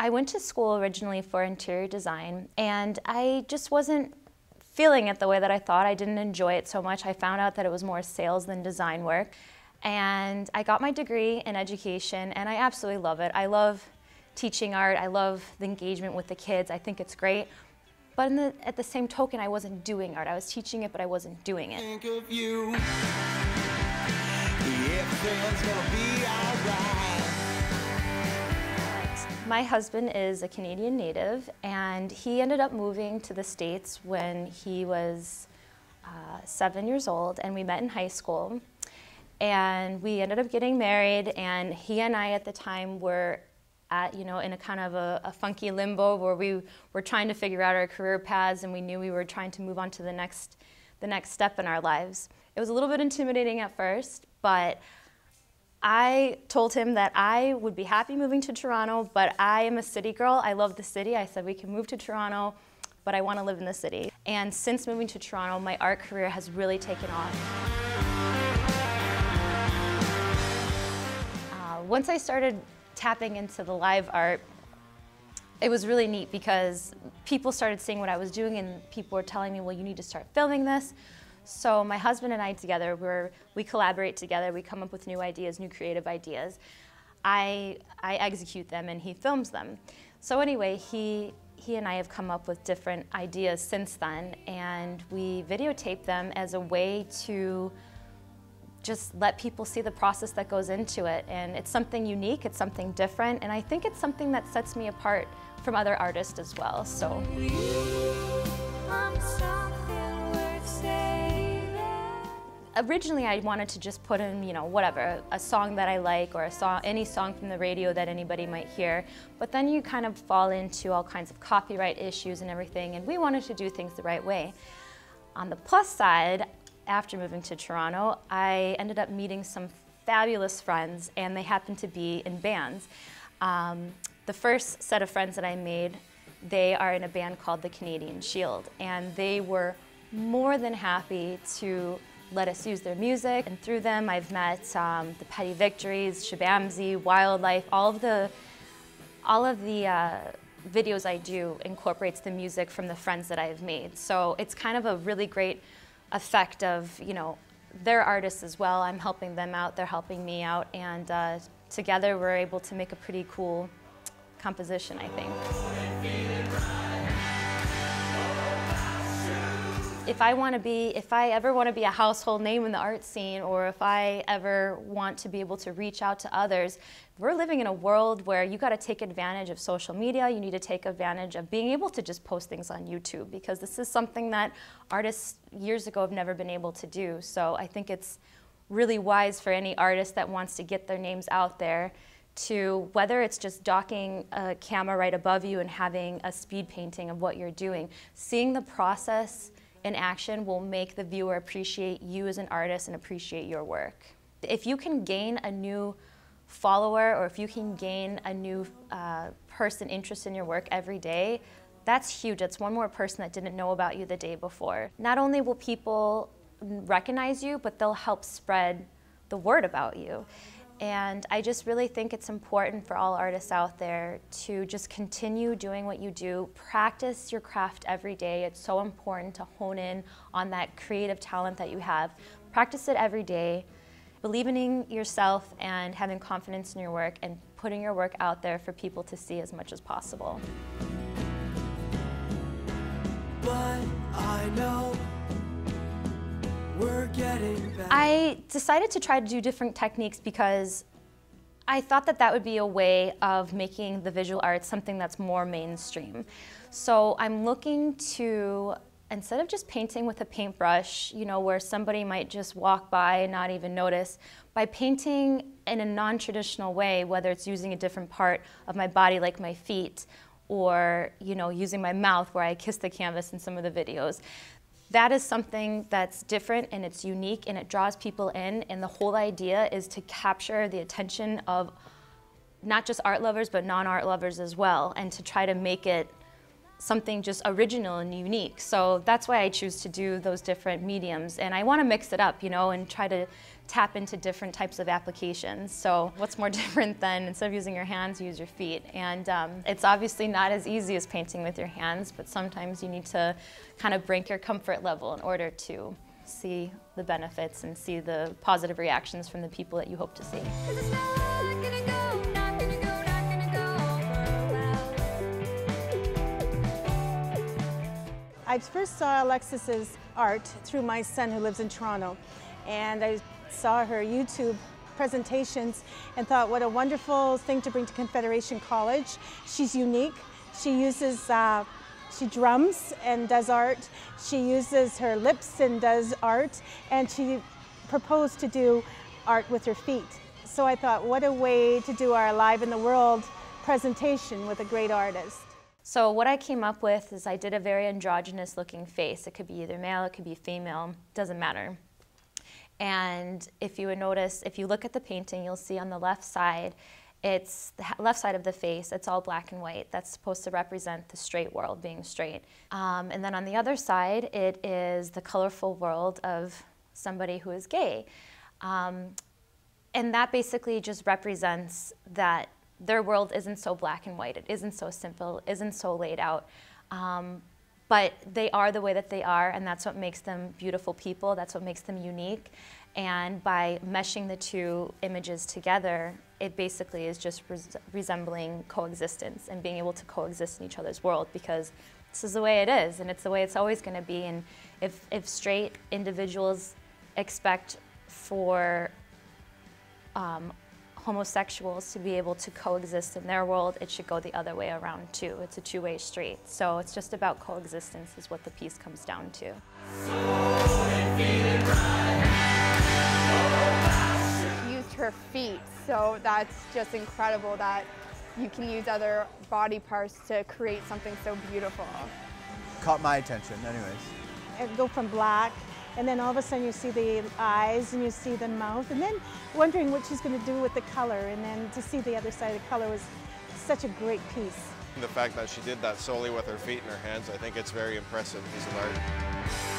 I went to school originally for interior design and I just wasn't feeling it the way that I thought. I didn't enjoy it so much. I found out that it was more sales than design work. And I got my degree in education and I absolutely love it. I love teaching art. I love the engagement with the kids. I think it's great. But the, at the same token, I wasn't doing art. I was teaching it, but I wasn't doing it. My husband is a Canadian native, and he ended up moving to the States when he was uh, seven years old, and we met in high school. And we ended up getting married, and he and I at the time were at, you know, in a kind of a, a, funky limbo where we were trying to figure out our career paths and we knew we were trying to move on to the next, the next step in our lives. It was a little bit intimidating at first, but I told him that I would be happy moving to Toronto, but I am a city girl. I love the city. I said we can move to Toronto, but I want to live in the city. And since moving to Toronto, my art career has really taken off. Uh, once I started tapping into the live art, it was really neat because people started seeing what I was doing and people were telling me, well, you need to start filming this. So my husband and I together, we're, we collaborate together. We come up with new ideas, new creative ideas. I, I execute them and he films them. So anyway, he, he and I have come up with different ideas since then and we videotape them as a way to just let people see the process that goes into it. And it's something unique, it's something different, and I think it's something that sets me apart from other artists as well. So. Originally I wanted to just put in, you know, whatever, a song that I like or a song, any song from the radio that anybody might hear. But then you kind of fall into all kinds of copyright issues and everything, and we wanted to do things the right way. On the plus side, after moving to Toronto, I ended up meeting some fabulous friends, and they happened to be in bands. Um, the first set of friends that I made, they are in a band called the Canadian Shield, and they were more than happy to let us use their music. And through them, I've met um, the Petty Victories, Shabamzy, Wildlife, all of the, all of the uh, videos I do incorporates the music from the friends that I've made. So it's kind of a really great effect of, you know, they're artists as well. I'm helping them out, they're helping me out, and uh, together we're able to make a pretty cool composition, I think. If I want to be, if I ever want to be a household name in the art scene, or if I ever want to be able to reach out to others, we're living in a world where you got to take advantage of social media. You need to take advantage of being able to just post things on YouTube because this is something that artists years ago have never been able to do. So I think it's really wise for any artist that wants to get their names out there to whether it's just docking a camera right above you and having a speed painting of what you're doing, seeing the process in action will make the viewer appreciate you as an artist and appreciate your work. If you can gain a new follower or if you can gain a new uh, person interested in your work every day, that's huge. It's one more person that didn't know about you the day before. Not only will people recognize you, but they'll help spread the word about you. And I just really think it's important for all artists out there to just continue doing what you do. Practice your craft every day. It's so important to hone in on that creative talent that you have. Practice it every day. Believing in yourself and having confidence in your work and putting your work out there for people to see as much as possible. But I know I decided to try to do different techniques because I thought that that would be a way of making the visual arts something that's more mainstream. So I'm looking to, instead of just painting with a paintbrush, you know, where somebody might just walk by and not even notice, by painting in a non-traditional way, whether it's using a different part of my body like my feet, or you know, using my mouth where I kiss the canvas in some of the videos that is something that's different and it's unique and it draws people in. And the whole idea is to capture the attention of not just art lovers but non-art lovers as well and to try to make it something just original and unique. So that's why I choose to do those different mediums. And I want to mix it up, you know, and try to tap into different types of applications. So what's more different than instead of using your hands, use your feet. And um, it's obviously not as easy as painting with your hands, but sometimes you need to kind of break your comfort level in order to see the benefits and see the positive reactions from the people that you hope to see. I first saw Alexis's art through my son who lives in Toronto and I saw her YouTube presentations and thought what a wonderful thing to bring to Confederation College. She's unique. She uses, uh, she drums and does art. She uses her lips and does art and she proposed to do art with her feet. So I thought what a way to do our Live in the World presentation with a great artist. So what I came up with is I did a very androgynous looking face. It could be either male, it could be female, doesn't matter. And if you would notice, if you look at the painting, you'll see on the left side, it's the left side of the face, it's all black and white. That's supposed to represent the straight world, being straight. Um, and then on the other side, it is the colorful world of somebody who is gay. Um, and that basically just represents that their world isn't so black and white. It isn't so simple, isn't so laid out. Um, but they are the way that they are, and that's what makes them beautiful people. That's what makes them unique. And by meshing the two images together, it basically is just res resembling coexistence and being able to coexist in each other's world because this is the way it is, and it's the way it's always going to be. And if, if straight individuals expect for um, homosexuals to be able to coexist in their world, it should go the other way around too. It's a two-way street. So it's just about coexistence is what the piece comes down to. Used her feet, so that's just incredible that you can use other body parts to create something so beautiful. Caught my attention anyways. And go from black and then all of a sudden you see the eyes and you see the mouth and then wondering what she's going to do with the color and then to see the other side of the color was such a great piece. The fact that she did that solely with her feet and her hands, I think it's very impressive piece of art.